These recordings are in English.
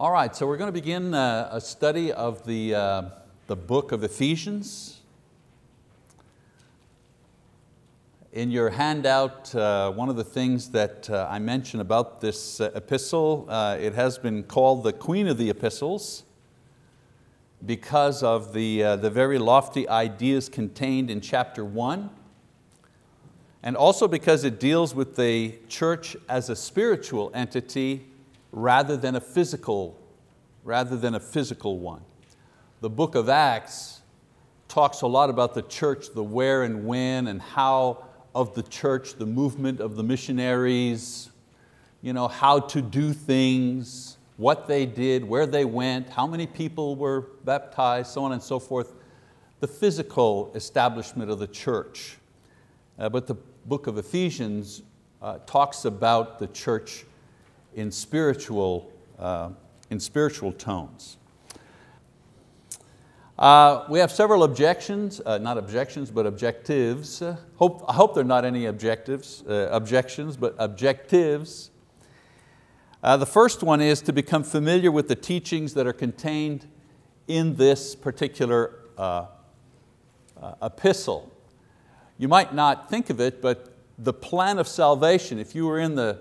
All right, so we're going to begin uh, a study of the, uh, the book of Ephesians. In your handout, uh, one of the things that uh, I mentioned about this uh, epistle, uh, it has been called the Queen of the Epistles because of the, the very lofty ideas contained in chapter one, and also because it deals with the church as a spiritual entity rather than a physical, rather than a physical one. The book of Acts talks a lot about the church, the where and when and how of the church, the movement of the missionaries, you know, how to do things, what they did, where they went, how many people were baptized, so on and so forth. The physical establishment of the church. Uh, but the book of Ephesians uh, talks about the church in spiritual, uh, in spiritual tones. Uh, we have several objections, uh, not objections, but objectives. Hope, I hope there are not any objectives, uh, objections, but objectives. Uh, the first one is to become familiar with the teachings that are contained in this particular uh, epistle. You might not think of it, but the plan of salvation, if you were in the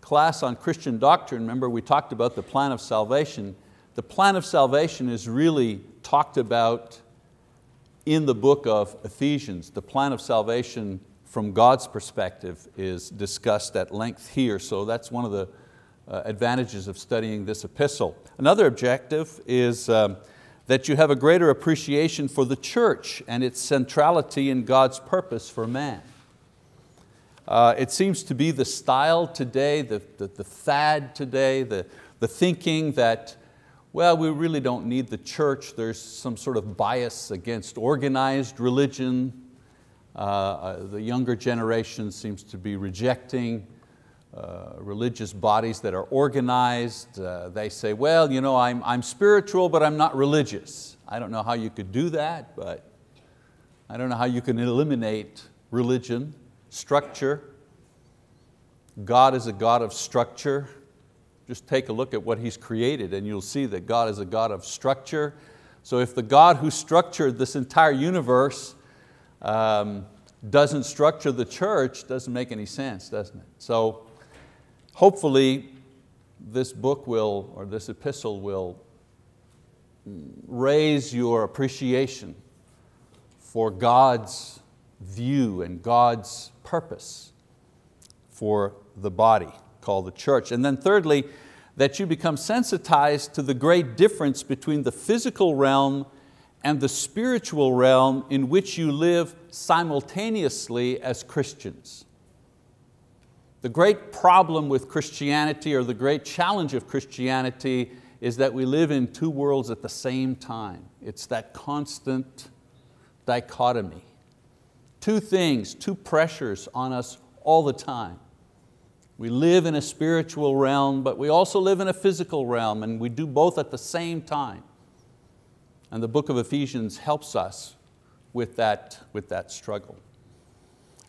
class on Christian doctrine, remember we talked about the plan of salvation, the plan of salvation is really talked about in the book of Ephesians. The plan of salvation from God's perspective is discussed at length here, so that's one of the uh, advantages of studying this epistle. Another objective is um, that you have a greater appreciation for the church and its centrality in God's purpose for man. Uh, it seems to be the style today, the, the, the fad today, the, the thinking that well, we really don't need the church. There's some sort of bias against organized religion. Uh, uh, the younger generation seems to be rejecting uh, religious bodies that are organized. Uh, they say, well, you know, I'm, I'm spiritual, but I'm not religious. I don't know how you could do that, but I don't know how you can eliminate religion, structure. God is a God of structure. Just take a look at what He's created and you'll see that God is a God of structure. So if the God who structured this entire universe um, doesn't structure the church, doesn't make any sense, doesn't it? So hopefully this book will, or this epistle will raise your appreciation for God's view and God's purpose for the body called the church. And then thirdly, that you become sensitized to the great difference between the physical realm and the spiritual realm in which you live simultaneously as Christians. The great problem with Christianity or the great challenge of Christianity is that we live in two worlds at the same time. It's that constant dichotomy. Two things, two pressures on us all the time. We live in a spiritual realm, but we also live in a physical realm, and we do both at the same time. And the book of Ephesians helps us with that, with that struggle.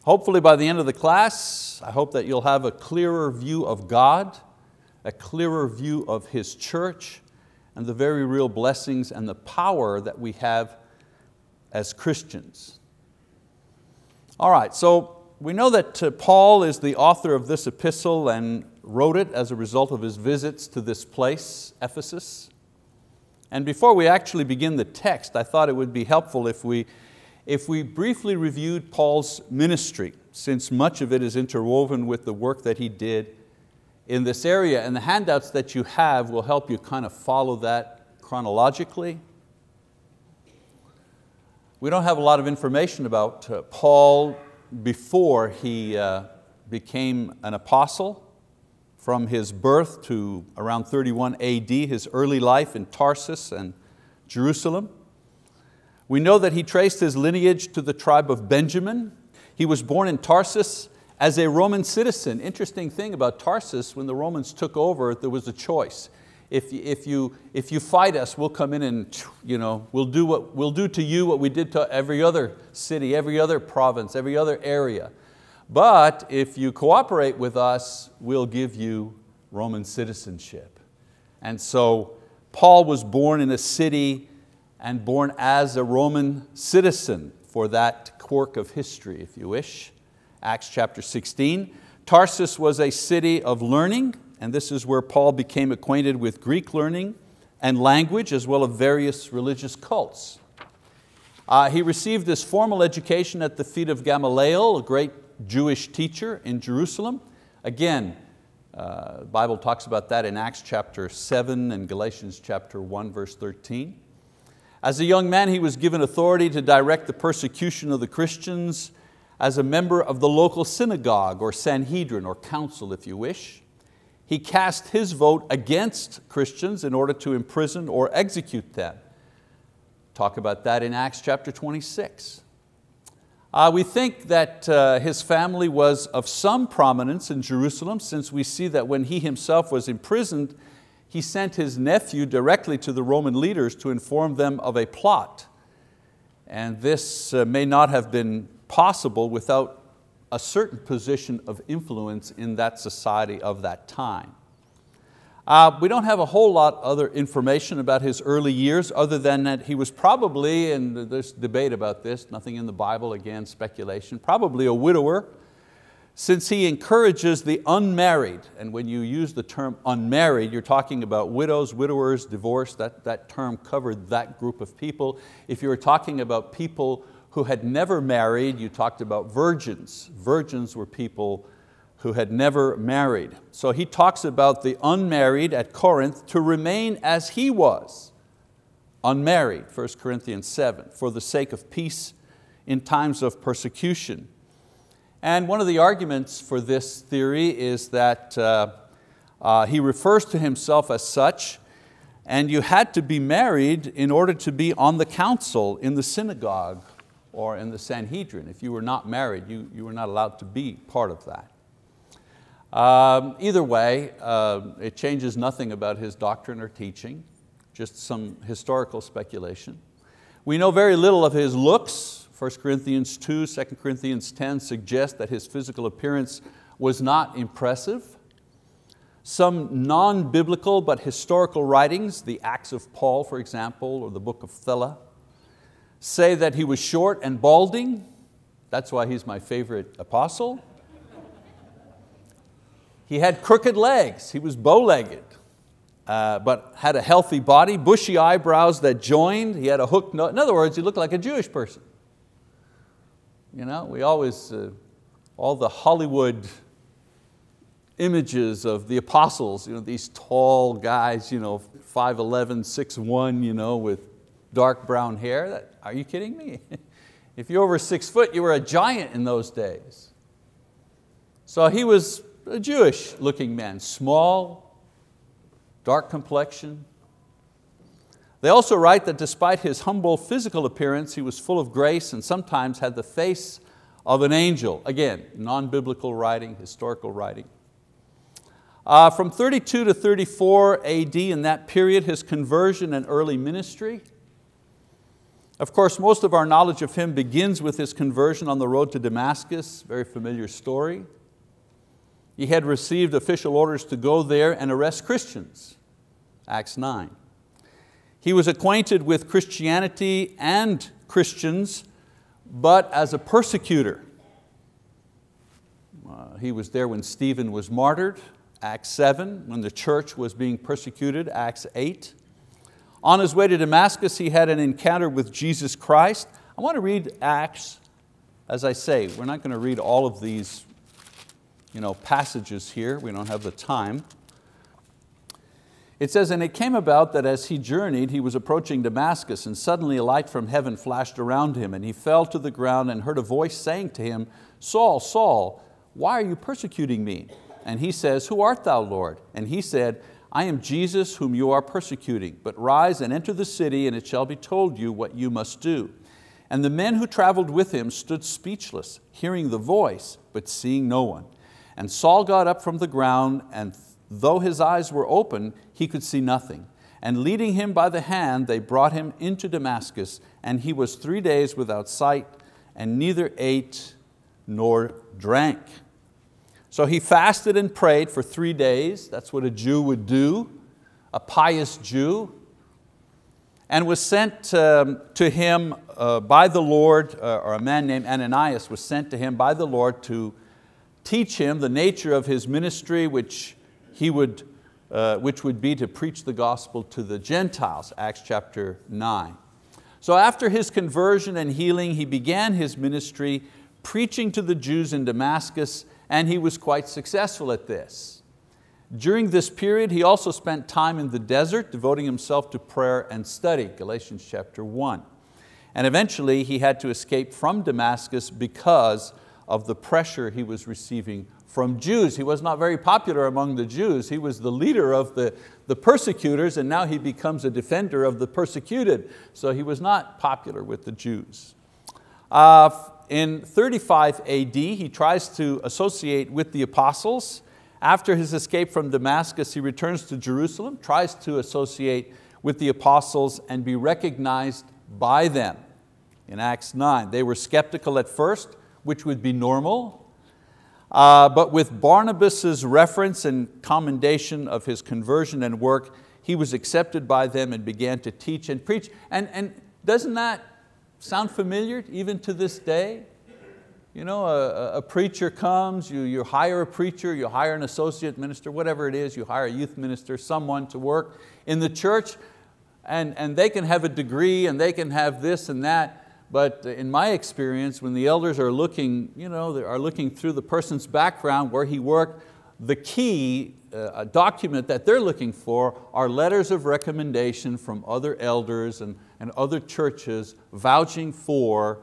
Hopefully by the end of the class, I hope that you'll have a clearer view of God, a clearer view of His church, and the very real blessings and the power that we have as Christians. All right, so we know that uh, Paul is the author of this epistle and wrote it as a result of his visits to this place, Ephesus. And before we actually begin the text, I thought it would be helpful if we, if we briefly reviewed Paul's ministry, since much of it is interwoven with the work that he did in this area. And the handouts that you have will help you kind of follow that chronologically. We don't have a lot of information about uh, Paul before he uh, became an apostle, from his birth to around 31 AD, his early life in Tarsus and Jerusalem. We know that he traced his lineage to the tribe of Benjamin. He was born in Tarsus as a Roman citizen. Interesting thing about Tarsus, when the Romans took over, there was a choice if, if, you, if you fight us, we'll come in and you know, we'll, do what, we'll do to you what we did to every other city, every other province, every other area. But if you cooperate with us, we'll give you Roman citizenship. And so Paul was born in a city and born as a Roman citizen for that quirk of history, if you wish. Acts chapter 16. Tarsus was a city of learning, and this is where Paul became acquainted with Greek learning and language, as well as various religious cults. Uh, he received this formal education at the feet of Gamaliel, a great Jewish teacher in Jerusalem. Again, uh, the Bible talks about that in Acts chapter 7 and Galatians chapter 1 verse 13. As a young man he was given authority to direct the persecution of the Christians as a member of the local synagogue or Sanhedrin or council if you wish. He cast his vote against Christians in order to imprison or execute them. Talk about that in Acts chapter 26. Uh, we think that uh, his family was of some prominence in Jerusalem since we see that when he himself was imprisoned, he sent his nephew directly to the Roman leaders to inform them of a plot. And this uh, may not have been possible without a certain position of influence in that society of that time. Uh, we don't have a whole lot other information about his early years other than that he was probably, and there's debate about this, nothing in the Bible, again, speculation, probably a widower since he encourages the unmarried, and when you use the term unmarried, you're talking about widows, widowers, divorce, that, that term covered that group of people. If you were talking about people who had never married, you talked about virgins. Virgins were people who had never married. So he talks about the unmarried at Corinth to remain as he was, unmarried, 1 Corinthians 7, for the sake of peace in times of persecution. And one of the arguments for this theory is that uh, uh, he refers to himself as such, and you had to be married in order to be on the council in the synagogue or in the Sanhedrin. If you were not married, you, you were not allowed to be part of that. Um, either way, uh, it changes nothing about his doctrine or teaching, just some historical speculation. We know very little of his looks. 1 Corinthians 2, 2 Corinthians 10 suggest that his physical appearance was not impressive. Some non-biblical but historical writings, the Acts of Paul, for example, or the book of Thecla, say that he was short and balding. That's why he's my favorite apostle. He had crooked legs, he was bow-legged, uh, but had a healthy body, bushy eyebrows that joined, he had a hooked nose. In other words, he looked like a Jewish person. You know, we always, uh, all the Hollywood images of the apostles, you know, these tall guys, you know, 5'11", 6'1", you know, with dark brown hair. That, are you kidding me? if you're over six foot, you were a giant in those days. So he was a Jewish looking man, small, dark complexion. They also write that despite his humble physical appearance, he was full of grace and sometimes had the face of an angel. Again, non-biblical writing, historical writing. Uh, from 32 to 34 AD, in that period, his conversion and early ministry. Of course, most of our knowledge of him begins with his conversion on the road to Damascus, very familiar story. He had received official orders to go there and arrest Christians, Acts 9. He was acquainted with Christianity and Christians, but as a persecutor. Uh, he was there when Stephen was martyred, Acts 7, when the church was being persecuted, Acts 8. On his way to Damascus, he had an encounter with Jesus Christ. I want to read Acts, as I say, we're not going to read all of these you know, passages here. We don't have the time. It says, and it came about that as he journeyed, he was approaching Damascus, and suddenly a light from heaven flashed around him, and he fell to the ground and heard a voice saying to him, Saul, Saul, why are you persecuting me? And he says, Who art thou, Lord? And he said, I am Jesus whom you are persecuting, but rise and enter the city, and it shall be told you what you must do. And the men who traveled with him stood speechless, hearing the voice, but seeing no one. And Saul got up from the ground, and though his eyes were open, he could see nothing. And leading him by the hand, they brought him into Damascus, and he was three days without sight, and neither ate nor drank. So he fasted and prayed for three days. That's what a Jew would do a pious Jew, and was sent um, to him uh, by the Lord, uh, or a man named Ananias was sent to him by the Lord to teach him the nature of his ministry, which, he would, uh, which would be to preach the gospel to the Gentiles, Acts chapter 9. So after his conversion and healing, he began his ministry preaching to the Jews in Damascus, and he was quite successful at this. During this period, he also spent time in the desert, devoting himself to prayer and study, Galatians chapter 1. And eventually he had to escape from Damascus because of the pressure he was receiving from Jews. He was not very popular among the Jews. He was the leader of the, the persecutors and now he becomes a defender of the persecuted. So he was not popular with the Jews. Uh, in 35 AD, he tries to associate with the apostles after his escape from Damascus, he returns to Jerusalem, tries to associate with the apostles and be recognized by them. In Acts 9, they were skeptical at first, which would be normal, uh, but with Barnabas's reference and commendation of his conversion and work, he was accepted by them and began to teach and preach. And, and doesn't that sound familiar even to this day? You know, a, a, preacher comes, you, you hire a preacher, you hire an associate minister, whatever it is, you hire a youth minister, someone to work in the church, and, and they can have a degree and they can have this and that, but in my experience, when the elders are looking, you know, they are looking through the person's background, where he worked, the key uh, document that they're looking for are letters of recommendation from other elders and, and other churches vouching for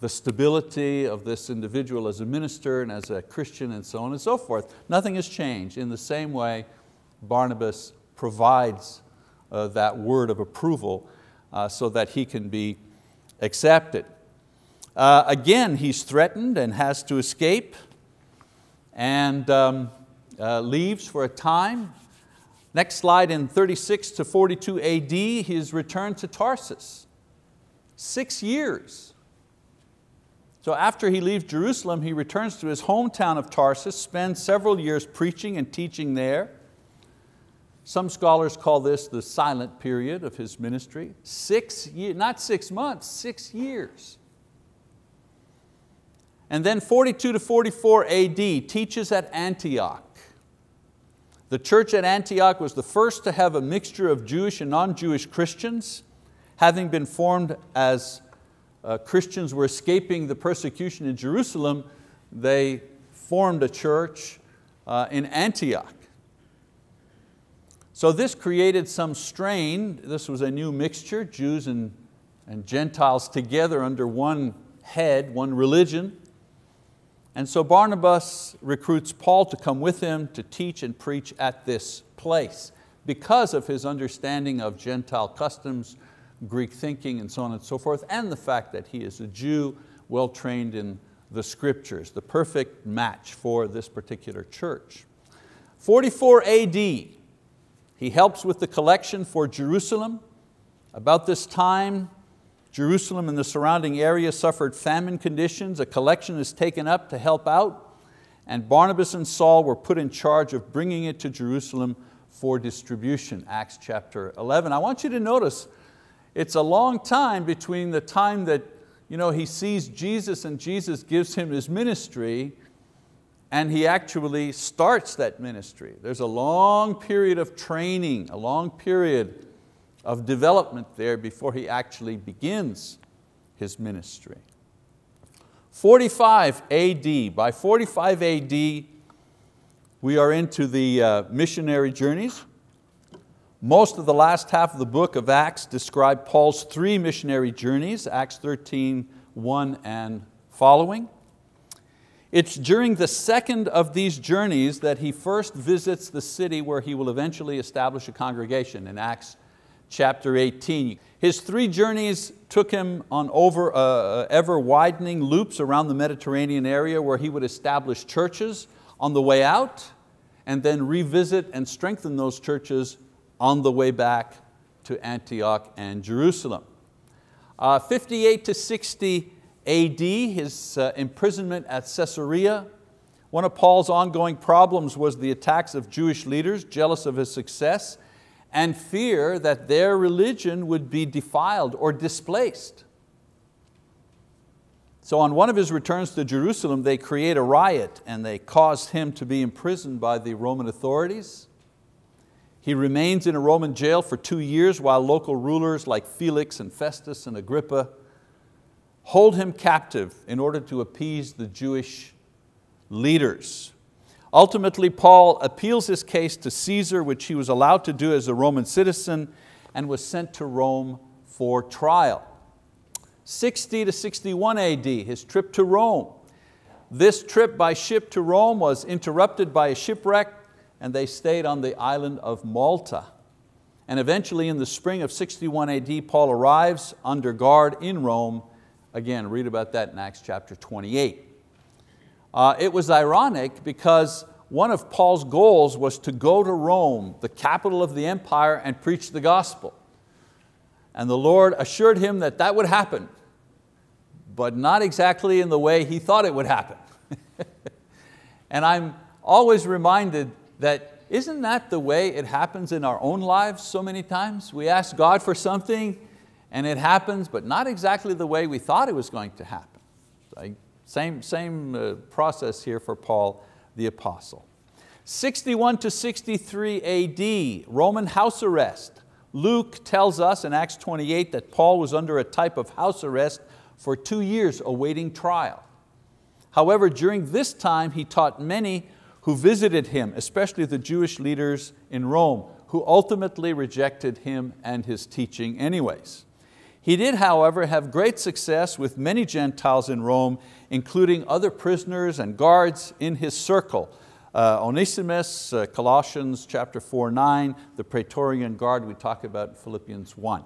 the stability of this individual as a minister and as a Christian and so on and so forth. Nothing has changed. In the same way, Barnabas provides uh, that word of approval uh, so that he can be accepted. Uh, again, he's threatened and has to escape and um, uh, leaves for a time. Next slide, in 36 to 42 AD, he's returned to Tarsus. Six years so after he leaves Jerusalem, he returns to his hometown of Tarsus, spends several years preaching and teaching there. Some scholars call this the silent period of his ministry. Six years, not six months, six years. And then 42 to 44 AD, teaches at Antioch. The church at Antioch was the first to have a mixture of Jewish and non-Jewish Christians, having been formed as uh, Christians were escaping the persecution in Jerusalem, they formed a church uh, in Antioch. So this created some strain. This was a new mixture, Jews and, and Gentiles together under one head, one religion. And so Barnabas recruits Paul to come with him to teach and preach at this place because of his understanding of Gentile customs, Greek thinking and so on and so forth, and the fact that he is a Jew, well trained in the scriptures, the perfect match for this particular church. 44 AD, he helps with the collection for Jerusalem. About this time, Jerusalem and the surrounding area suffered famine conditions. A collection is taken up to help out, and Barnabas and Saul were put in charge of bringing it to Jerusalem for distribution, Acts chapter 11. I want you to notice it's a long time between the time that you know, he sees Jesus and Jesus gives him his ministry and he actually starts that ministry. There's a long period of training, a long period of development there before he actually begins his ministry. 45 AD, by 45 AD, we are into the uh, missionary journeys. Most of the last half of the book of Acts describe Paul's three missionary journeys, Acts 13, 1 and following. It's during the second of these journeys that he first visits the city where he will eventually establish a congregation in Acts chapter 18. His three journeys took him on over, uh, uh ever widening loops around the Mediterranean area where he would establish churches on the way out and then revisit and strengthen those churches on the way back to Antioch and Jerusalem. Uh, 58 to 60 AD, his uh, imprisonment at Caesarea. One of Paul's ongoing problems was the attacks of Jewish leaders, jealous of his success, and fear that their religion would be defiled or displaced. So on one of his returns to Jerusalem, they create a riot and they caused him to be imprisoned by the Roman authorities. He remains in a Roman jail for two years while local rulers like Felix and Festus and Agrippa hold him captive in order to appease the Jewish leaders. Ultimately, Paul appeals his case to Caesar, which he was allowed to do as a Roman citizen, and was sent to Rome for trial. 60 to 61 AD, his trip to Rome. This trip by ship to Rome was interrupted by a shipwreck and they stayed on the island of Malta. And eventually in the spring of 61 AD, Paul arrives under guard in Rome. Again, read about that in Acts chapter 28. Uh, it was ironic because one of Paul's goals was to go to Rome, the capital of the empire, and preach the gospel. And the Lord assured him that that would happen, but not exactly in the way he thought it would happen. and I'm always reminded that isn't that the way it happens in our own lives so many times? We ask God for something and it happens, but not exactly the way we thought it was going to happen. Same, same uh, process here for Paul the apostle. 61 to 63 AD, Roman house arrest. Luke tells us in Acts 28 that Paul was under a type of house arrest for two years awaiting trial. However, during this time he taught many who visited him, especially the Jewish leaders in Rome, who ultimately rejected him and his teaching anyways. He did, however, have great success with many Gentiles in Rome, including other prisoners and guards in his circle. Uh, Onesimus, uh, Colossians chapter 4, 9, the Praetorian Guard we talk about in Philippians 1.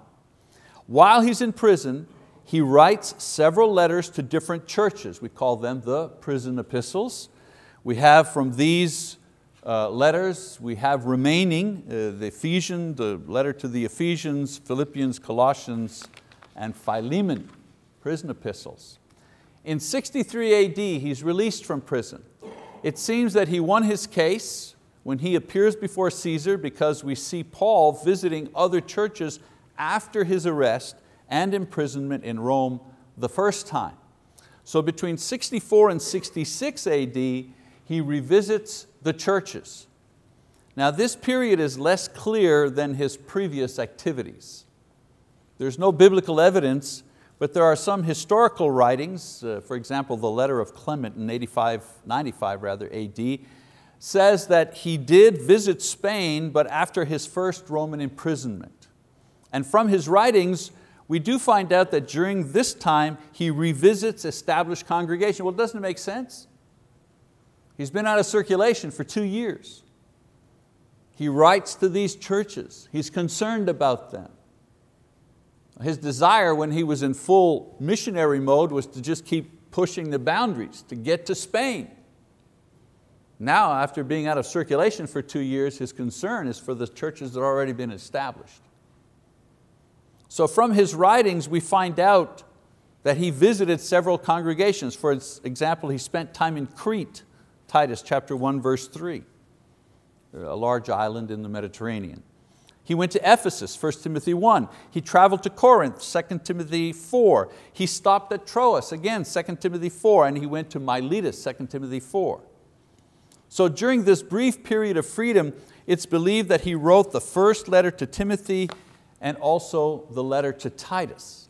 While he's in prison, he writes several letters to different churches. We call them the prison epistles. We have from these uh, letters, we have remaining uh, the Ephesians, the letter to the Ephesians, Philippians, Colossians, and Philemon, prison epistles. In 63 AD, he's released from prison. It seems that he won his case when he appears before Caesar because we see Paul visiting other churches after his arrest and imprisonment in Rome the first time. So between 64 and 66 AD, he revisits the churches. Now this period is less clear than his previous activities. There's no biblical evidence, but there are some historical writings, uh, for example, the letter of Clement in 85, 95 rather, AD, says that he did visit Spain, but after his first Roman imprisonment. And from his writings, we do find out that during this time, he revisits established congregation. Well, doesn't it make sense? He's been out of circulation for two years. He writes to these churches. He's concerned about them. His desire when he was in full missionary mode was to just keep pushing the boundaries, to get to Spain. Now, after being out of circulation for two years, his concern is for the churches that have already been established. So from his writings, we find out that he visited several congregations. For example, he spent time in Crete, Titus chapter 1, verse 3, a large island in the Mediterranean. He went to Ephesus, 1 Timothy 1. He traveled to Corinth, 2 Timothy 4. He stopped at Troas, again, 2 Timothy 4, and he went to Miletus, 2 Timothy 4. So during this brief period of freedom, it's believed that he wrote the first letter to Timothy and also the letter to Titus.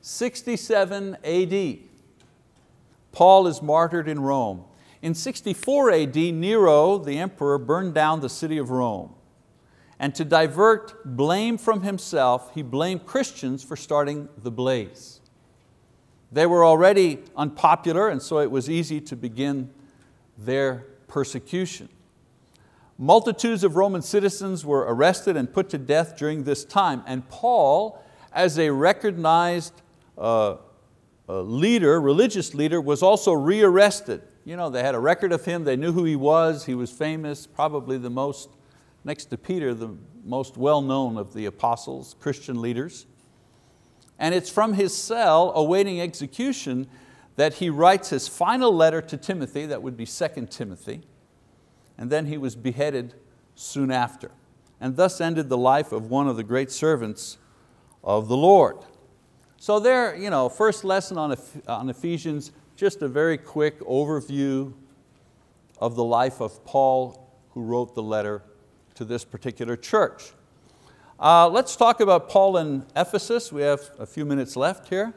67 AD, Paul is martyred in Rome. In 64 AD, Nero, the emperor, burned down the city of Rome. And to divert blame from himself, he blamed Christians for starting the blaze. They were already unpopular and so it was easy to begin their persecution. Multitudes of Roman citizens were arrested and put to death during this time and Paul, as a recognized uh, uh, leader, religious leader, was also rearrested. You know, they had a record of him, they knew who he was, he was famous, probably the most next to Peter, the most well-known of the apostles, Christian leaders. And it's from his cell awaiting execution that he writes his final letter to Timothy, that would be 2 Timothy, and then he was beheaded soon after. and thus ended the life of one of the great servants of the Lord. So there, you know, first lesson on, on Ephesians, just a very quick overview of the life of Paul who wrote the letter to this particular church. Uh, let's talk about Paul in Ephesus. We have a few minutes left here.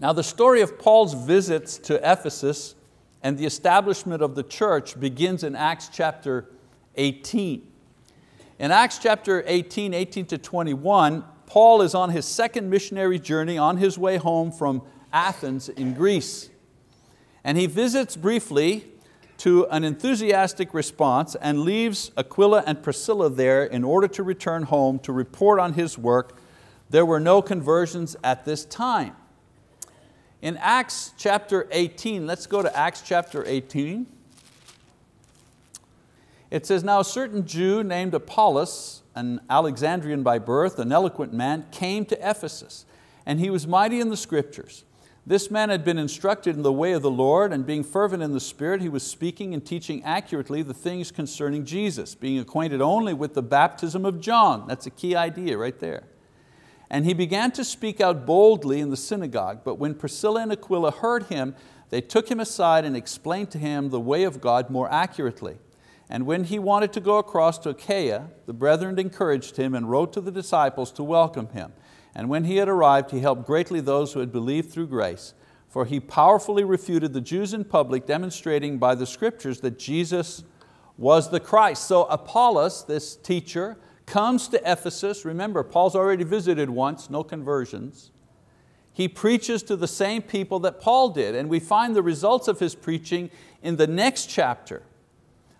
Now the story of Paul's visits to Ephesus and the establishment of the church begins in Acts chapter 18. In Acts chapter 18, 18 to 21, Paul is on his second missionary journey on his way home from Athens in Greece. And he visits briefly to an enthusiastic response and leaves Aquila and Priscilla there in order to return home to report on his work. There were no conversions at this time. In Acts chapter 18, let's go to Acts chapter 18. It says, now a certain Jew named Apollos, an Alexandrian by birth, an eloquent man, came to Ephesus, and he was mighty in the scriptures. This man had been instructed in the way of the Lord, and being fervent in the Spirit, he was speaking and teaching accurately the things concerning Jesus, being acquainted only with the baptism of John. That's a key idea right there. And he began to speak out boldly in the synagogue, but when Priscilla and Aquila heard him, they took him aside and explained to him the way of God more accurately. And when he wanted to go across to Achaia, the brethren encouraged him and wrote to the disciples to welcome him. And when he had arrived, he helped greatly those who had believed through grace, for he powerfully refuted the Jews in public, demonstrating by the scriptures that Jesus was the Christ. So Apollos, this teacher, comes to Ephesus. Remember, Paul's already visited once, no conversions. He preaches to the same people that Paul did, and we find the results of his preaching in the next chapter.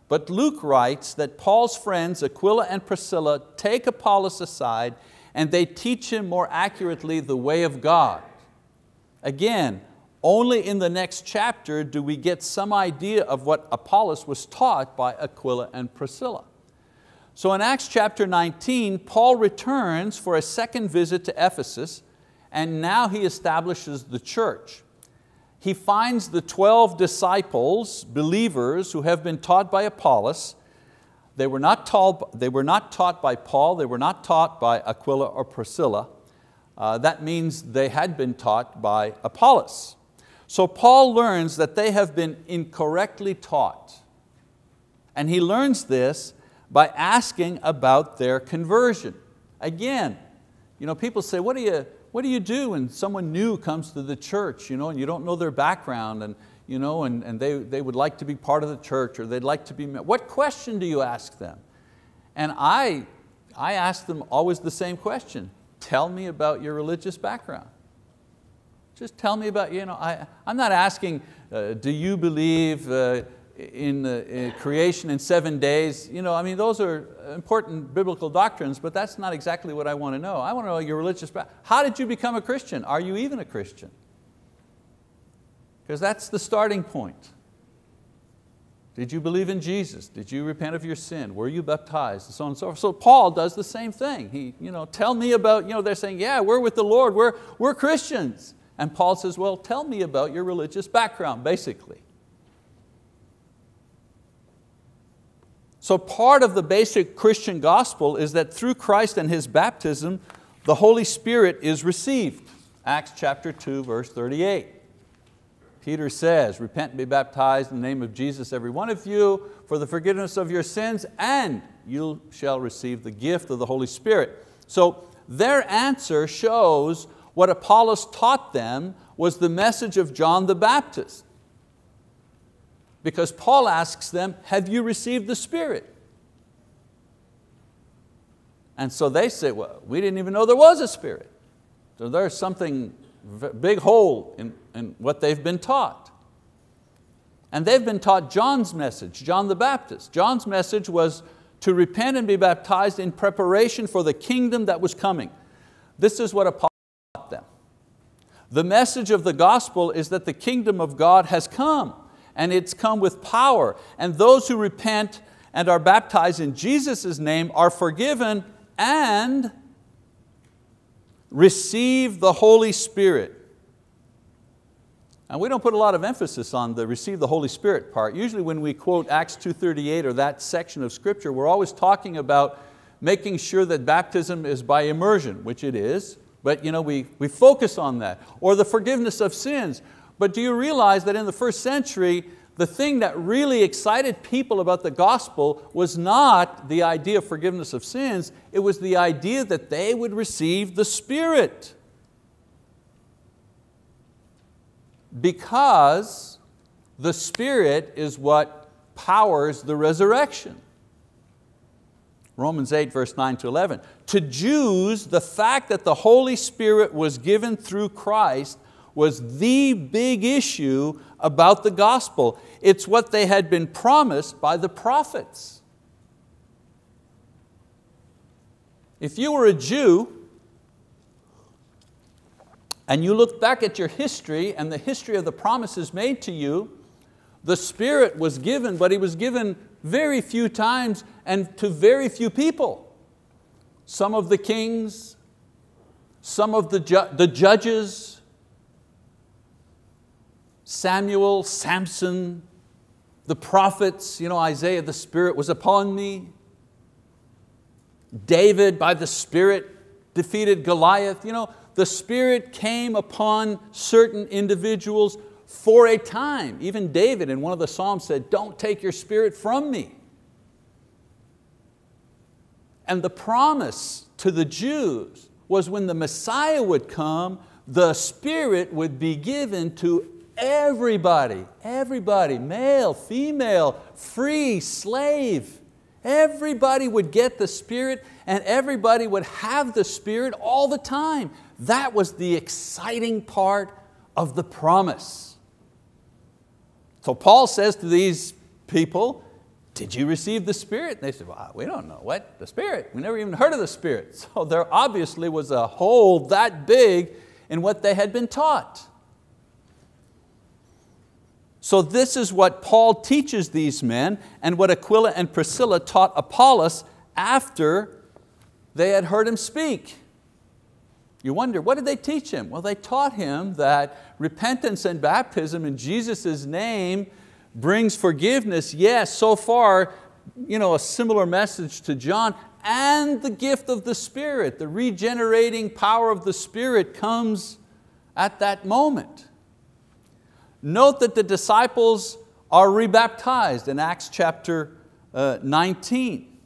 But Luke writes that Paul's friends Aquila and Priscilla take Apollos aside and they teach him more accurately the way of God. Again, only in the next chapter do we get some idea of what Apollos was taught by Aquila and Priscilla. So in Acts chapter 19, Paul returns for a second visit to Ephesus and now he establishes the church he finds the 12 disciples, believers who have been taught by Apollos. They were, not taught, they were not taught by Paul, they were not taught by Aquila or Priscilla. Uh, that means they had been taught by Apollos. So Paul learns that they have been incorrectly taught. And he learns this by asking about their conversion. Again, you know, people say, what do you, what do you do when someone new comes to the church you know, and you don't know their background and, you know, and, and they, they would like to be part of the church or they'd like to be, what question do you ask them? And I, I ask them always the same question, tell me about your religious background. Just tell me about, you know, I, I'm not asking, uh, do you believe uh, in, in creation in seven days, you know, I mean, those are important biblical doctrines, but that's not exactly what I want to know. I want to know your religious background. How did you become a Christian? Are you even a Christian? Because that's the starting point. Did you believe in Jesus? Did you repent of your sin? Were you baptized? And so on and so forth. So Paul does the same thing. He, you know, tell me about, you know, they're saying, yeah, we're with the Lord, we're, we're Christians. And Paul says, well, tell me about your religious background, basically. So part of the basic Christian gospel is that through Christ and His baptism, the Holy Spirit is received. Acts chapter 2, verse 38. Peter says, repent and be baptized in the name of Jesus, every one of you, for the forgiveness of your sins, and you shall receive the gift of the Holy Spirit. So their answer shows what Apollos taught them was the message of John the Baptist because Paul asks them, have you received the Spirit? And so they say, well, we didn't even know there was a Spirit. So there's something, big hole in, in what they've been taught. And they've been taught John's message, John the Baptist. John's message was to repent and be baptized in preparation for the kingdom that was coming. This is what Apollos taught them. The message of the gospel is that the kingdom of God has come and it's come with power. And those who repent and are baptized in Jesus' name are forgiven and receive the Holy Spirit. And we don't put a lot of emphasis on the receive the Holy Spirit part. Usually when we quote Acts 2.38 or that section of scripture, we're always talking about making sure that baptism is by immersion, which it is, but you know, we, we focus on that. Or the forgiveness of sins. But do you realize that in the first century, the thing that really excited people about the gospel was not the idea of forgiveness of sins, it was the idea that they would receive the Spirit. Because the Spirit is what powers the resurrection. Romans 8 verse 9 to 11. To Jews, the fact that the Holy Spirit was given through Christ was the big issue about the gospel. It's what they had been promised by the prophets. If you were a Jew and you look back at your history and the history of the promises made to you, the Spirit was given, but He was given very few times and to very few people. Some of the kings, some of the, ju the judges, Samuel, Samson, the prophets, you know, Isaiah, the Spirit was upon me. David, by the Spirit, defeated Goliath. You know, the Spirit came upon certain individuals for a time. Even David in one of the Psalms said, don't take your Spirit from me. And the promise to the Jews was when the Messiah would come, the Spirit would be given to everybody, everybody, male, female, free, slave. Everybody would get the Spirit and everybody would have the Spirit all the time. That was the exciting part of the promise. So Paul says to these people, did you receive the Spirit? And they said, well, we don't know. What? The Spirit? We never even heard of the Spirit. So there obviously was a hole that big in what they had been taught. So this is what Paul teaches these men and what Aquila and Priscilla taught Apollos after they had heard him speak. You wonder, what did they teach him? Well, they taught him that repentance and baptism in Jesus' name brings forgiveness. Yes, so far, you know, a similar message to John, and the gift of the Spirit, the regenerating power of the Spirit comes at that moment. Note that the disciples are rebaptized in Acts chapter uh, 19.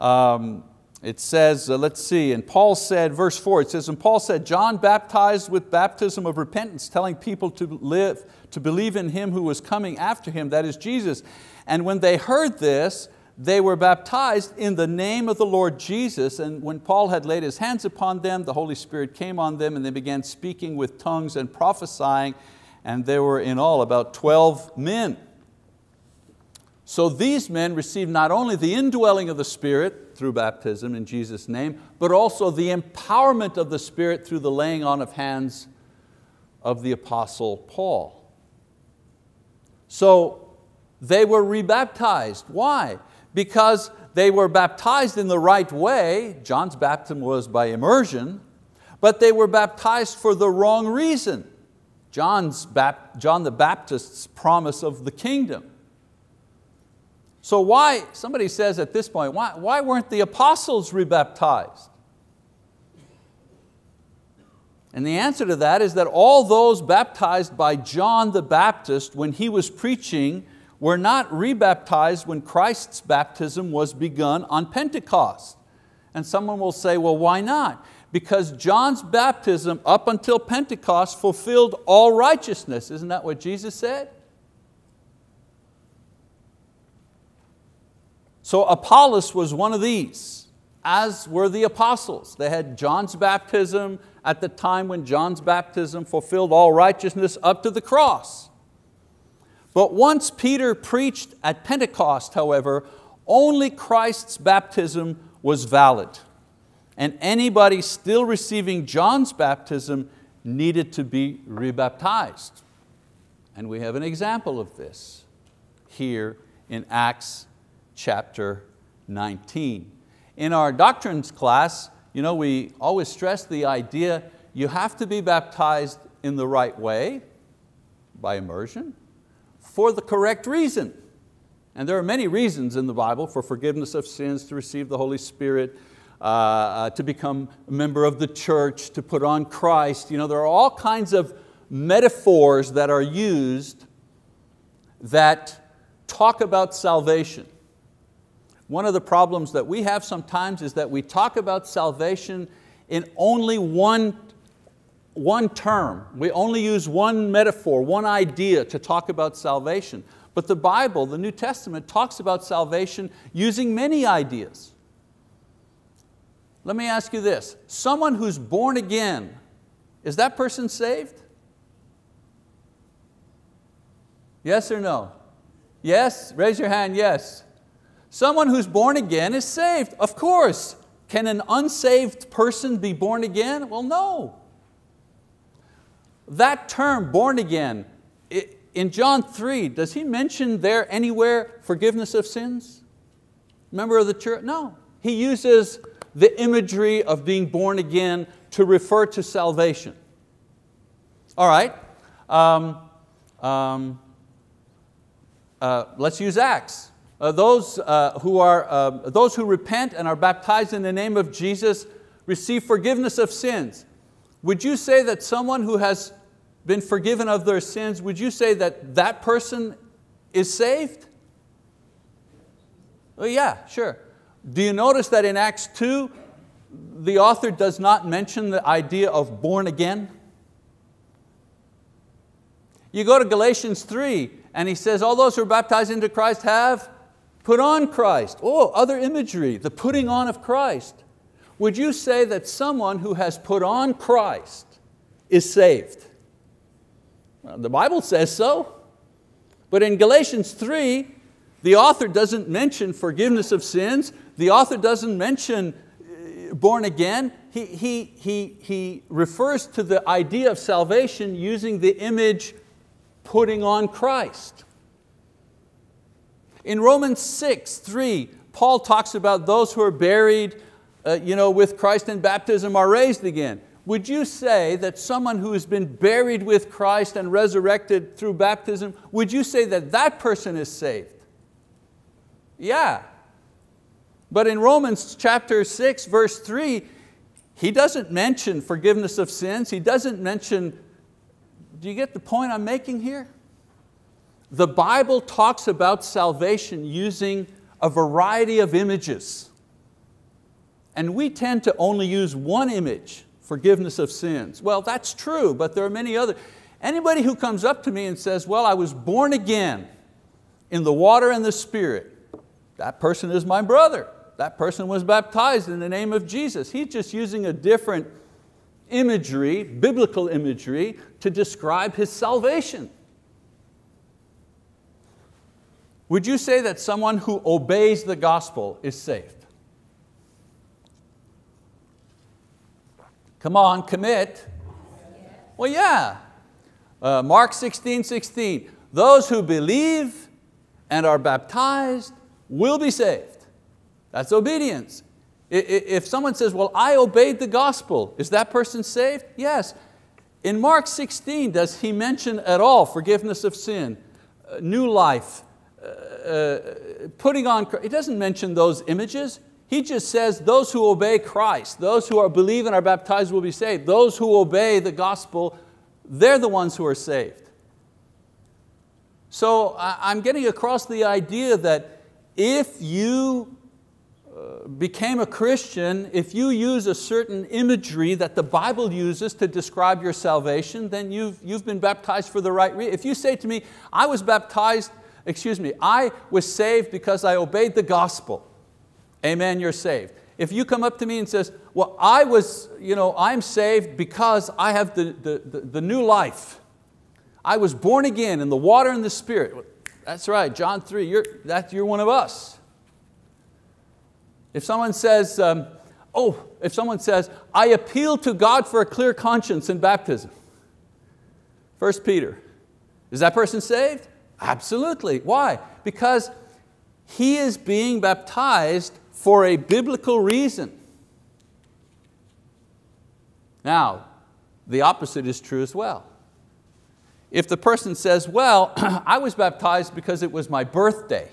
Um, it says, uh, let's see, and Paul said, verse four, it says, and Paul said, John baptized with baptism of repentance, telling people to live, to believe in him who was coming after him, that is Jesus. And when they heard this, they were baptized in the name of the Lord Jesus. And when Paul had laid his hands upon them, the Holy Spirit came on them and they began speaking with tongues and prophesying and there were in all about 12 men. So these men received not only the indwelling of the Spirit through baptism in Jesus' name, but also the empowerment of the Spirit through the laying on of hands of the Apostle Paul. So they were rebaptized. Why? Because they were baptized in the right way. John's baptism was by immersion, but they were baptized for the wrong reason. John's, John the Baptist's promise of the kingdom. So why, somebody says at this point, why, why weren't the apostles rebaptized? And the answer to that is that all those baptized by John the Baptist when he was preaching were not rebaptized when Christ's baptism was begun on Pentecost. And someone will say, well, why not? Because John's baptism up until Pentecost fulfilled all righteousness. Isn't that what Jesus said? So Apollos was one of these, as were the apostles. They had John's baptism at the time when John's baptism fulfilled all righteousness up to the cross. But once Peter preached at Pentecost, however, only Christ's baptism was valid and anybody still receiving John's baptism needed to be rebaptized. And we have an example of this here in Acts chapter 19. In our doctrines class, you know, we always stress the idea you have to be baptized in the right way, by immersion, for the correct reason. And there are many reasons in the Bible for forgiveness of sins, to receive the Holy Spirit, uh, uh, to become a member of the church, to put on Christ. You know, there are all kinds of metaphors that are used that talk about salvation. One of the problems that we have sometimes is that we talk about salvation in only one, one term. We only use one metaphor, one idea to talk about salvation. But the Bible, the New Testament, talks about salvation using many ideas. Let me ask you this, someone who's born again, is that person saved? Yes or no? Yes, raise your hand, yes. Someone who's born again is saved, of course. Can an unsaved person be born again? Well, no. That term, born again, in John 3, does he mention there anywhere forgiveness of sins? Member of the church? No. He uses the imagery of being born again to refer to salvation. All right. Um, um, uh, let's use Acts. Uh, those, uh, who are, uh, those who repent and are baptized in the name of Jesus receive forgiveness of sins. Would you say that someone who has been forgiven of their sins, would you say that that person is saved? Well, yeah, sure. Do you notice that in Acts 2, the author does not mention the idea of born again? You go to Galatians 3 and he says, all those who are baptized into Christ have put on Christ. Oh, other imagery, the putting on of Christ. Would you say that someone who has put on Christ is saved? The Bible says so. But in Galatians 3, the author doesn't mention forgiveness of sins. The author doesn't mention uh, born again. He, he, he, he refers to the idea of salvation using the image putting on Christ. In Romans 6, 3, Paul talks about those who are buried uh, you know, with Christ in baptism are raised again would you say that someone who has been buried with Christ and resurrected through baptism, would you say that that person is saved? Yeah. But in Romans chapter 6, verse 3, he doesn't mention forgiveness of sins. He doesn't mention, do you get the point I'm making here? The Bible talks about salvation using a variety of images. And we tend to only use one image forgiveness of sins. Well, that's true, but there are many other. Anybody who comes up to me and says, well, I was born again in the water and the spirit, that person is my brother. That person was baptized in the name of Jesus. He's just using a different imagery, biblical imagery, to describe his salvation. Would you say that someone who obeys the gospel is saved? Come on, commit. Well, yeah. Uh, Mark 16, 16. Those who believe and are baptized will be saved. That's obedience. If someone says, well, I obeyed the gospel, is that person saved? Yes. In Mark 16, does he mention at all forgiveness of sin, uh, new life, uh, uh, putting on, it doesn't mention those images. He just says those who obey Christ, those who are believe and are baptized will be saved. Those who obey the gospel, they're the ones who are saved. So I'm getting across the idea that if you became a Christian, if you use a certain imagery that the Bible uses to describe your salvation, then you've, you've been baptized for the right reason. If you say to me, I was baptized, excuse me, I was saved because I obeyed the gospel, amen, you're saved. If you come up to me and says, well, I was, you know, I'm saved because I have the, the, the, the new life. I was born again in the water and the spirit. That's right, John 3, you're, that, you're one of us. If someone says, um, oh, if someone says, I appeal to God for a clear conscience in baptism. First Peter, is that person saved? Absolutely, why? Because he is being baptized for a biblical reason. Now, the opposite is true as well. If the person says, well, I was baptized because it was my birthday,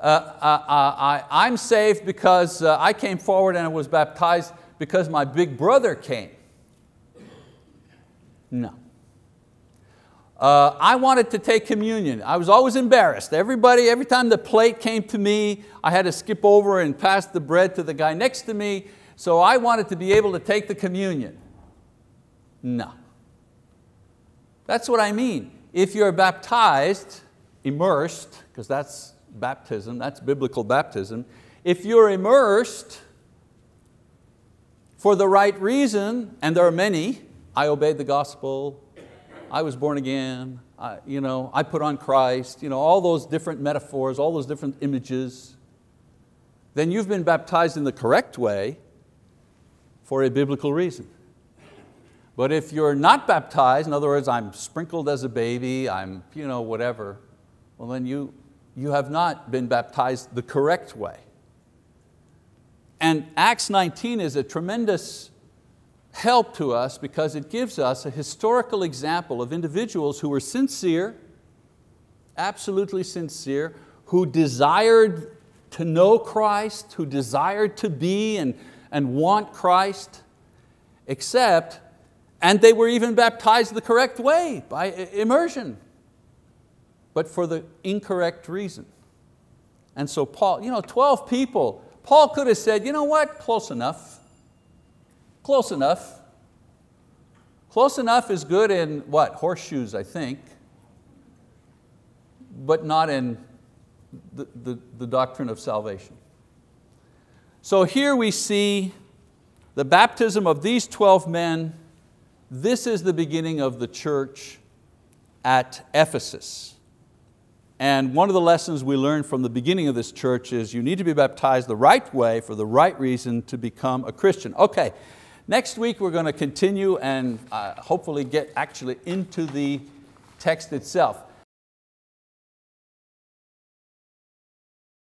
uh, I, I'm saved because uh, I came forward and I was baptized because my big brother came. No. Uh, I wanted to take communion. I was always embarrassed. Everybody, every time the plate came to me, I had to skip over and pass the bread to the guy next to me. So I wanted to be able to take the communion. No. That's what I mean. If you're baptized, immersed, because that's baptism, that's biblical baptism. If you're immersed for the right reason, and there are many, I obeyed the gospel, I was born again, I, you know, I put on Christ, you know, all those different metaphors, all those different images, then you've been baptized in the correct way for a biblical reason. But if you're not baptized, in other words, I'm sprinkled as a baby, I'm you know, whatever, well then you, you have not been baptized the correct way. And Acts 19 is a tremendous help to us because it gives us a historical example of individuals who were sincere, absolutely sincere, who desired to know Christ, who desired to be and, and want Christ, except, and they were even baptized the correct way by immersion, but for the incorrect reason. And so Paul, you know, 12 people, Paul could have said, you know what, close enough. Close enough. Close enough is good in what? Horseshoes, I think, but not in the, the, the doctrine of salvation. So here we see the baptism of these 12 men. This is the beginning of the church at Ephesus. And one of the lessons we learned from the beginning of this church is you need to be baptized the right way for the right reason to become a Christian. Okay, Next week we're going to continue and uh, hopefully get actually into the text itself.